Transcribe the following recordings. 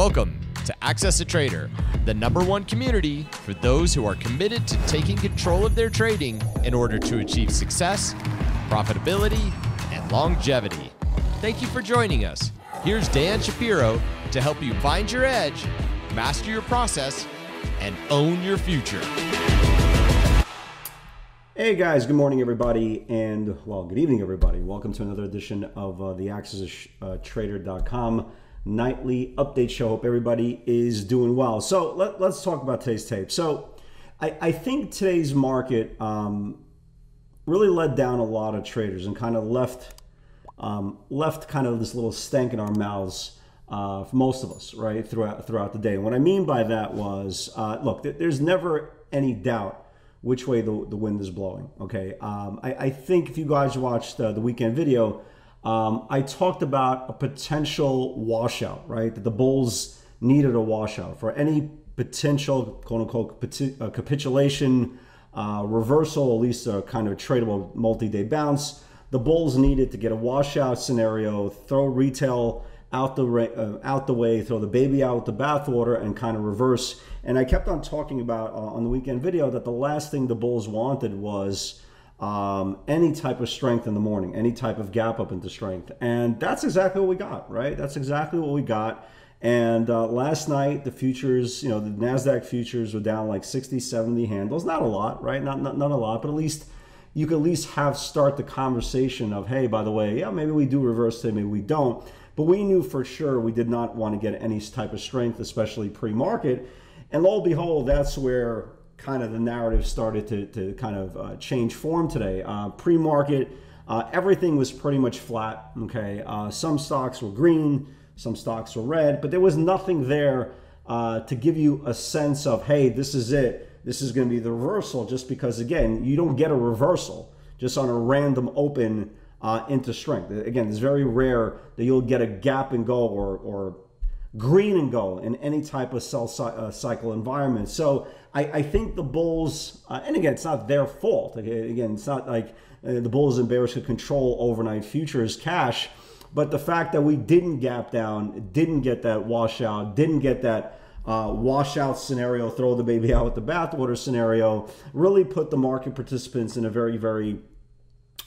Welcome to Access a Trader, the number one community for those who are committed to taking control of their trading in order to achieve success, profitability, and longevity. Thank you for joining us. Here's Dan Shapiro to help you find your edge, master your process, and own your future. Hey guys, good morning everybody, and well, good evening everybody. Welcome to another edition of uh, the AccessTrader.com nightly update show. Hope everybody is doing well. So let, us talk about today's tape. So I, I think today's market um, really led down a lot of traders and kind of left um, left kind of this little stank in our mouths uh, for most of us, right, throughout throughout the day. And what I mean by that was, uh, look, there's never any doubt which way the, the wind is blowing. Okay, um, I, I, think if you guys watched uh, the weekend video, um, I talked about a potential washout, right? That the Bulls needed a washout for any potential quote unquote uh, capitulation, uh, reversal, at least a kind of tradable multi day bounce. The Bulls needed to get a washout scenario, throw retail out the uh, out the way, throw the baby out with the bathwater, and kind of reverse. And I kept on talking about uh, on the weekend video that the last thing the Bulls wanted was um, any type of strength in the morning, any type of gap up into strength, and that's exactly what we got. Right? That's exactly what we got. And uh, last night, the futures, you know, the NASDAQ futures were down like 60, 70 handles. Not a lot, right? Not, not, not a lot, but at least you could at least have start the conversation of, hey, by the way, yeah, maybe we do reverse today, maybe we don't. But we knew for sure we did not want to get any type of strength, especially pre-market. And lo and behold, that's where kind of the narrative started to, to kind of uh, change form today. Uh, pre-market, uh, everything was pretty much flat. Okay, uh, some stocks were green, some stocks were red, but there was nothing there uh, to give you a sense of, hey, this is it. This is going to be the reversal. Just because, again, you don't get a reversal just on a random open uh, into strength. Again, it's very rare that you'll get a gap and go or, or green and go in any type of sell uh, cycle environment. So I, I think the Bulls, uh, and again, it's not their fault. Again, it's not like uh, the Bulls and Bears could control overnight futures cash. But the fact that we didn't gap down, didn't get that washout, didn't get that uh, washout scenario, throw the baby out with the bathwater scenario, really put the market participants in a very, very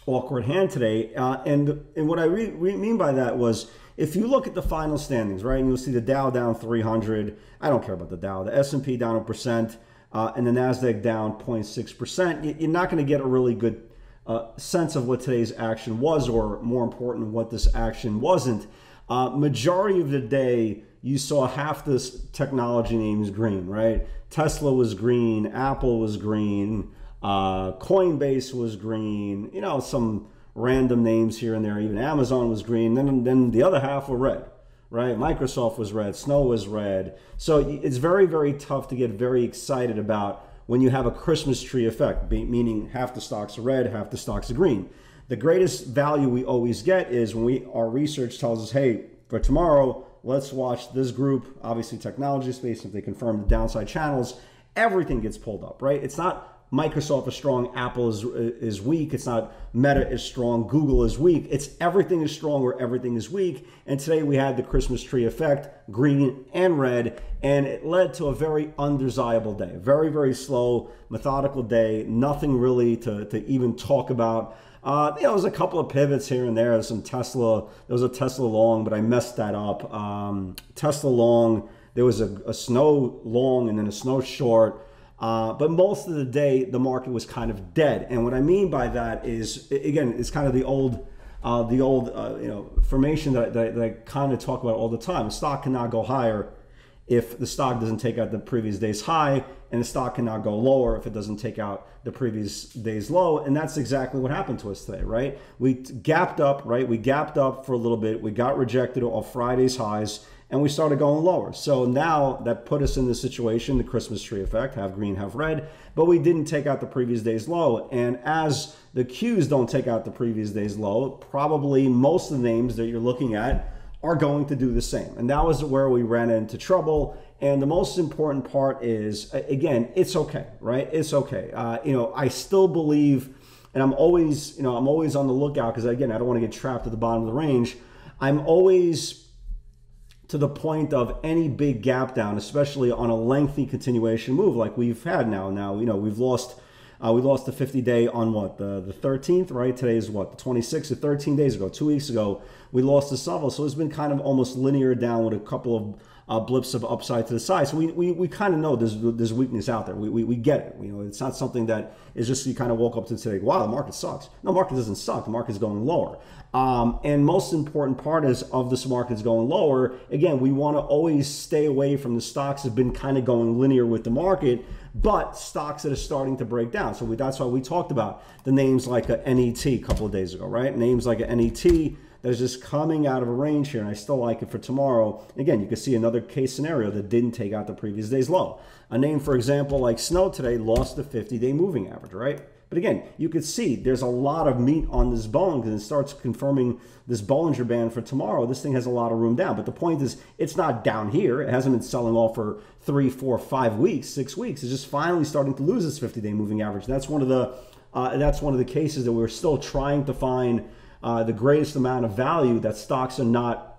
awkward hand today. Uh, and and what I mean by that was if you look at the final standings, right, and you'll see the Dow down 300. I don't care about the Dow. The S&P down a percent, uh, and the Nasdaq down 0.6 percent. You're not going to get a really good uh, sense of what today's action was, or more important, what this action wasn't. Uh, majority of the day, you saw half the technology names green, right? Tesla was green, Apple was green. Uh, Coinbase was green. You know, some random names here and there. Even Amazon was green. Then, then the other half were red, right? Microsoft was red. Snow was red. So it's very, very tough to get very excited about when you have a Christmas tree effect, meaning half the stocks are red, half the stocks are green. The greatest value we always get is when we our research tells us, hey, for tomorrow, let's watch this group, obviously technology space, if they confirm the downside channels, everything gets pulled up, right? It's not Microsoft is strong, Apple is is weak. It's not Meta is strong, Google is weak. It's everything is strong or everything is weak. And today we had the Christmas tree effect, green and red, and it led to a very undesirable day. Very very slow, methodical day. Nothing really to to even talk about. Uh, you know, there's a couple of pivots here and there. There's some Tesla. There was a Tesla long, but I messed that up. Um, Tesla long. There was a, a snow long and then a snow short. Uh, but most of the day, the market was kind of dead. And what I mean by that is, again, it's kind of the old, uh, the old, uh, you know, formation that, that, that I kind of talk about all the time. A stock cannot go higher if the stock doesn't take out the previous day's high, and the stock cannot go lower if it doesn't take out the previous day's low. And that's exactly what happened to us today, right? We gapped up, right? We gapped up for a little bit. We got rejected off Friday's highs and we started going lower. So now that put us in the situation, the Christmas tree effect, have green, have red, but we didn't take out the previous day's low. And as the Qs don't take out the previous day's low, probably most of the names that you're looking at are going to do the same. And that was where we ran into trouble. And the most important part is, again, it's okay, right? It's okay. Uh, you know, I still believe, and I'm always, you know, I'm always on the lookout because again, I don't want to get trapped at the bottom of the range. I'm always to the point of any big gap down, especially on a lengthy continuation move like we've had now. Now, you know, we've lost uh, we lost the 50 day on what the the 13th, right? Today is what the 26th. or 13 days ago, two weeks ago, we lost the level. So it's been kind of almost linear down with a couple of uh, blips of upside to the side. So we, we, we kind of know there's there's weakness out there. We, we, we get it. You know, it's not something that is just you kind of woke up to today. Wow, the market sucks. No, market doesn't suck. The market's going lower. Um, and most important part is of this market's going lower. Again, we want to always stay away from the stocks that have been kind of going linear with the market, but stocks that are starting to break down. So we, that's why we talked about the names like a NET a couple of days ago, right? Names like a NET that is just coming out of a range here, and I still like it for tomorrow. Again, you can see another case scenario that didn't take out the previous day's low. A name, for example, like Snow today lost the 50-day moving average, right? But again, you could see there's a lot of meat on this bone because it starts confirming this Bollinger Band for tomorrow. This thing has a lot of room down. But the point is, it's not down here. It hasn't been selling off for three, four, five weeks, six weeks. It's just finally starting to lose its 50-day moving average. That's one of the uh, that's one of the cases that we're still trying to find uh, the greatest amount of value that stocks are not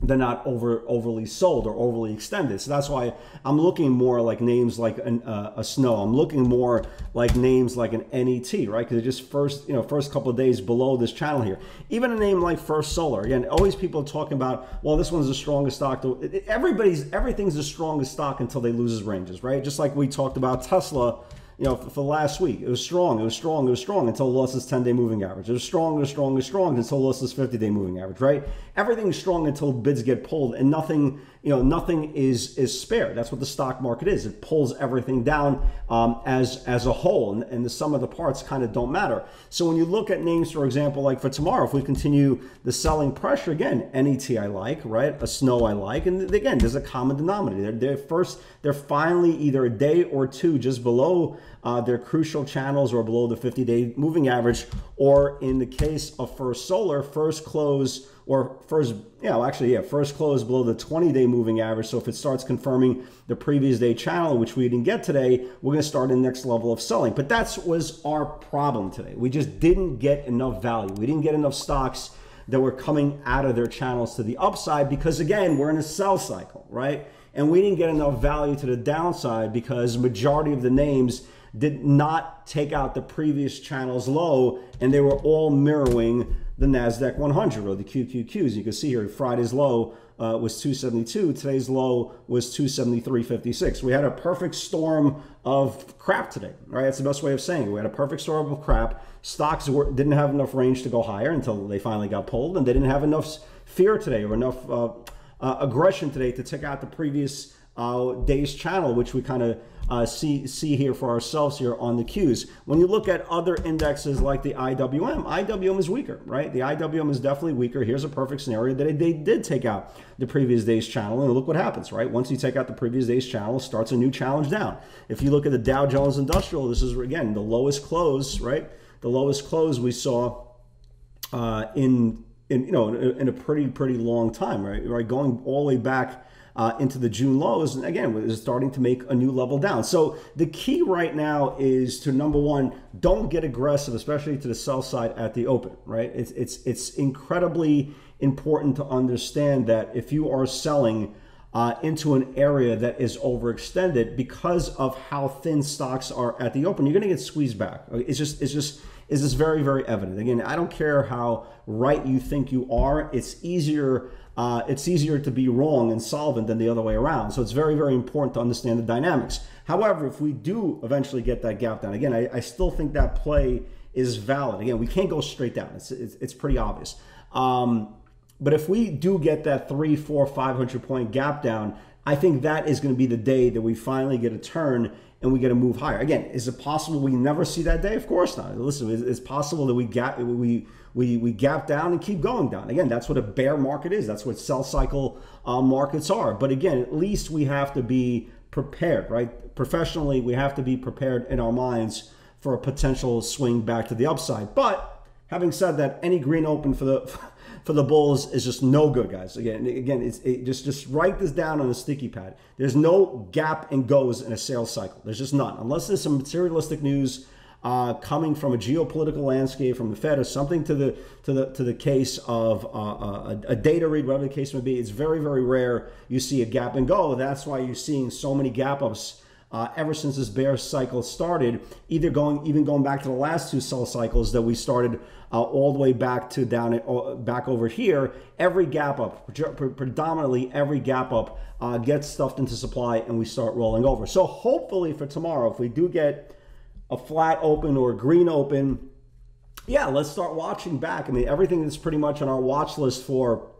they're not over overly sold or overly extended. So that's why I'm looking more like names like an, uh, a Snow. I'm looking more like names like an NET, right? Because just first, you know, first couple of days below this channel here. Even a name like First Solar. Again, always people talking about, well, this one's the strongest stock. Everybody's everything's the strongest stock until they lose ranges, right? Just like we talked about Tesla you know, for, for last week. It was strong, it was strong, it was strong until it lost its 10 day moving average. It was strong, it was strong, it was strong until it lost its 50 day moving average, right? Everything's strong until bids get pulled and nothing, you know, nothing is is spared. That's what the stock market is. It pulls everything down um, as as a whole, and, and the sum of the parts kind of don't matter. So when you look at names, for example, like for tomorrow, if we continue the selling pressure again, NET I like, right? A Snow I like, and again, there's a common denominator. They're, they're first, they're finally either a day or two just below uh, their crucial channels or below the 50 day moving average, or in the case of First Solar, first close or first, yeah, know, actually, yeah, first close below the 20 day moving average. So if it starts confirming the previous day channel, which we didn't get today, we're going to start in the next level of selling. But that was our problem today. We just didn't get enough value. We didn't get enough stocks that were coming out of their channels to the upside because, again, we're in a sell cycle, right? And we didn't get enough value to the downside because majority of the names did not take out the previous channel's low, and they were all mirroring the NASDAQ 100 or the QQQs. You can see here Friday's low uh, was 272. Today's low was 273.56. We had a perfect storm of crap today, right? That's the best way of saying it. We had a perfect storm of crap. Stocks were, didn't have enough range to go higher until they finally got pulled, and they didn't have enough fear today or enough uh, uh, aggression today to take out the previous uh, day's channel, which we kind of uh, see, see here for ourselves here on the Qs. When you look at other indexes like the IWM, IWM is weaker, right? The IWM is definitely weaker. Here's a perfect scenario that they did take out the previous day's channel, and look what happens, right? Once you take out the previous day's channel, starts a new challenge down. If you look at the Dow Jones Industrial, this is, again, the lowest close, right? The lowest close we saw uh, in, in, you know, in a pretty, pretty long time, right? Right, going all the way back uh, into the June lows. And again, is starting to make a new level down. So the key right now is to number one, don't get aggressive, especially to the sell side at the open, right? It's, it's, it's incredibly important to understand that if you are selling uh, into an area that is overextended because of how thin stocks are at the open, you're going to get squeezed back. It's just, it's just, is this very, very evident. Again, I don't care how right you think you are. It's easier uh, it's easier to be wrong and solvent than the other way around. So it's very, very important to understand the dynamics. However, if we do eventually get that gap down, again, I, I still think that play is valid. Again, we can't go straight down. It's, it's, it's pretty obvious. Um, but if we do get that three, four, 500 point gap down, I think that is going to be the day that we finally get a turn and we get to move higher. Again, is it possible we never see that day? Of course not. Listen, it's possible that we gap we we we gap down and keep going down. Again, that's what a bear market is. That's what sell cycle uh, markets are. But again, at least we have to be prepared, right? Professionally, we have to be prepared in our minds for a potential swing back to the upside. But having said that, any green open for the for the Bulls is just no good, guys. Again, again, it's it, just just write this down on a sticky pad. There's no gap and goes in a sales cycle. There's just none, unless there's some materialistic news uh, coming from a geopolitical landscape, from the Fed, or something to the to the to the case of uh, uh a, a, data read, whatever the case may be. It's very very rare you see a gap and go. That's why you're seeing so many gap ups. Uh, ever since this bear cycle started, either going even going back to the last two sell cycles that we started uh, all the way back to down uh, back over here, every gap up, predominantly every gap up, uh, gets stuffed into supply and we start rolling over. So hopefully for tomorrow, if we do get a flat open or a green open, yeah, let's start watching back. I mean, everything that's pretty much on our watch list for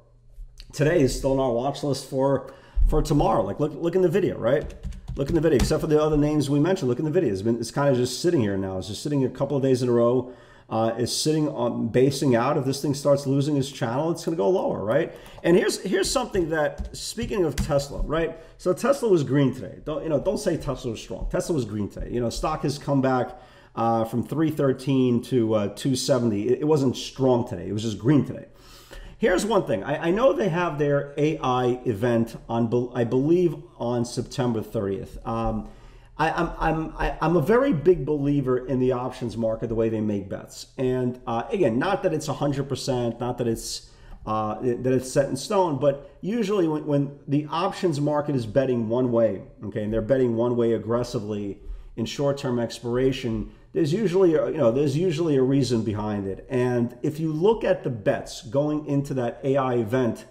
today is still on our watch list for for tomorrow. Like look look in the video, right? Look in the video. Except for the other names we mentioned, look in the video. It's been it's kind of just sitting here now. It's just sitting a couple of days in a row uh, is sitting on basing out. If this thing starts losing its channel, it's going to go lower, right? And here's here's something that speaking of Tesla, right? So Tesla was green today. Don't you know? Don't say Tesla was strong. Tesla was green today. You know, stock has come back uh, from 313 to uh, 270. It, it, wasn't strong today. It was just green today. Here's one thing. I, I know they have their AI event on, I believe, on September 30th. Um, I, I'm I'm I, am a very big believer in the options market, the way they make bets. And uh, again, not that it's hundred percent, not that it's uh, that it's set in stone, but usually when, when the options market is betting one way, okay, and they're betting one way aggressively in short-term expiration, there's usually you know there's usually a reason behind it. And if you look at the bets going into that AI event,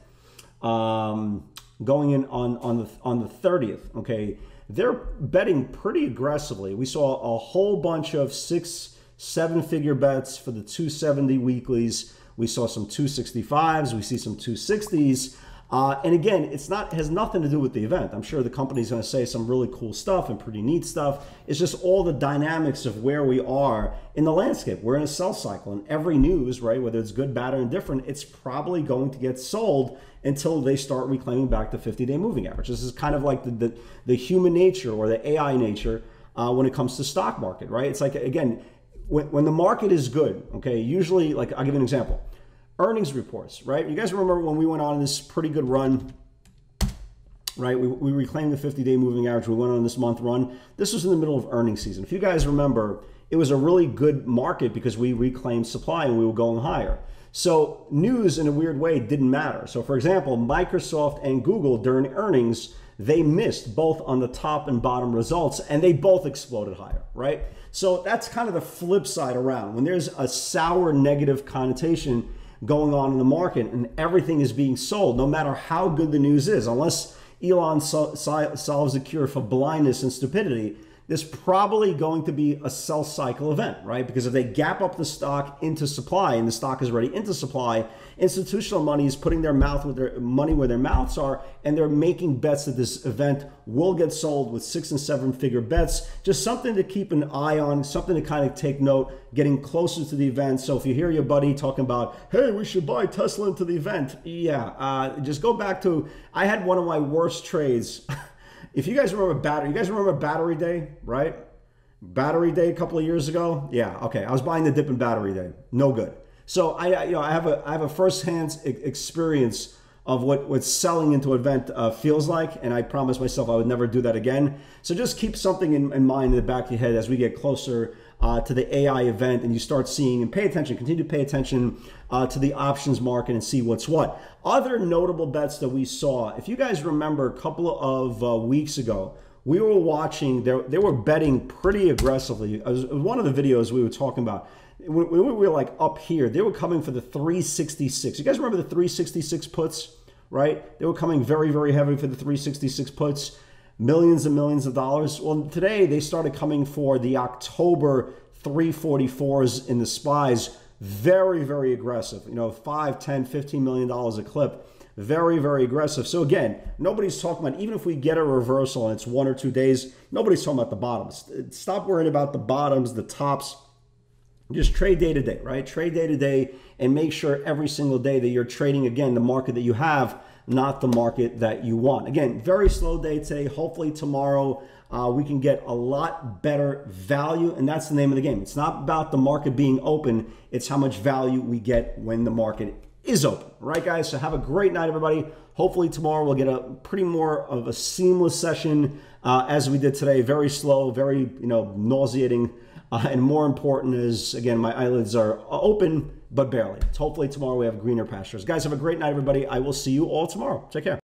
um, going in on on the on the 30th, okay they're betting pretty aggressively. We saw a whole bunch of six, seven figure bets for the 270 weeklies. We saw some 265s. We see some 260s. Uh, and again, it's not has nothing to do with the event. I'm sure the company's going to say some really cool stuff and pretty neat stuff. It's just all the dynamics of where we are in the landscape. We're in a sell cycle, and every news, right, whether it's good, bad, or indifferent, it's probably going to get sold until they start reclaiming back the 50-day moving average. This is kind of like the the, the human nature or the AI nature uh, when it comes to stock market, right? It's like again, when, when the market is good, okay, usually like I'll give you an example earnings reports, right? You guys remember when we went on this pretty good run, right? We, we reclaimed the 50 day moving average. We went on this month run. This was in the middle of earnings season. If you guys remember, it was a really good market because we reclaimed supply and we were going higher. So news in a weird way didn't matter. So for example, Microsoft and Google during earnings, they missed both on the top and bottom results and they both exploded higher, right? So that's kind of the flip side around. When there's a sour negative connotation, going on in the market and everything is being sold, no matter how good the news is, unless Elon so, so, solves the cure for blindness and stupidity there's probably going to be a sell cycle event, right? Because if they gap up the stock into supply and the stock is already into supply, institutional money is putting their mouth with their money where their mouths are, and they're making bets that this event will get sold with six and seven figure bets. Just something to keep an eye on, something to kind of take note, getting closer to the event. So if you hear your buddy talking about, hey, we should buy Tesla into the event, yeah, uh, just go back to I had one of my worst trades. If you guys remember battery, you guys remember Battery Day, right? Battery Day a couple of years ago. Yeah, okay. I was buying the dip in Battery Day. No good. So I, you know, I have a I have a firsthand experience of what what selling into event uh, feels like, and I promised myself I would never do that again. So just keep something in, in mind in the back of your head as we get closer uh, to the AI event and you start seeing and pay attention, continue to pay attention uh, to the options market and see what's what. Other notable bets that we saw, if you guys remember a couple of uh, weeks ago, we were watching, they, they were betting pretty aggressively. It was one of the videos we were talking about. When we were like up here, they were coming for the 366. You guys remember the 366 puts, right? They were coming very, very heavy for the 366 puts millions and millions of dollars. Well, today they started coming for the October 344s in the SPYs. Very, very aggressive. You know, 5, 10, 15 million dollars a clip. Very, very aggressive. So again, nobody's talking about, even if we get a reversal and it's one or two days, nobody's talking about the bottoms. Stop worrying about the bottoms, the tops. Just trade day to day, right? Trade day to day and make sure every single day that you're trading, again, the market that you have not the market that you want. Again, very slow day today. Hopefully tomorrow uh, we can get a lot better value, and that's the name of the game. It's not about the market being open, it's how much value we get when the market is open. Right, guys? So have a great night, everybody. Hopefully tomorrow we'll get a pretty more of a seamless session uh, as we did today. Very slow, very you know nauseating, uh, and more important is again my eyelids are open but barely. Hopefully tomorrow we have greener pastures. Guys, have a great night, everybody. I will see you all tomorrow. Take care.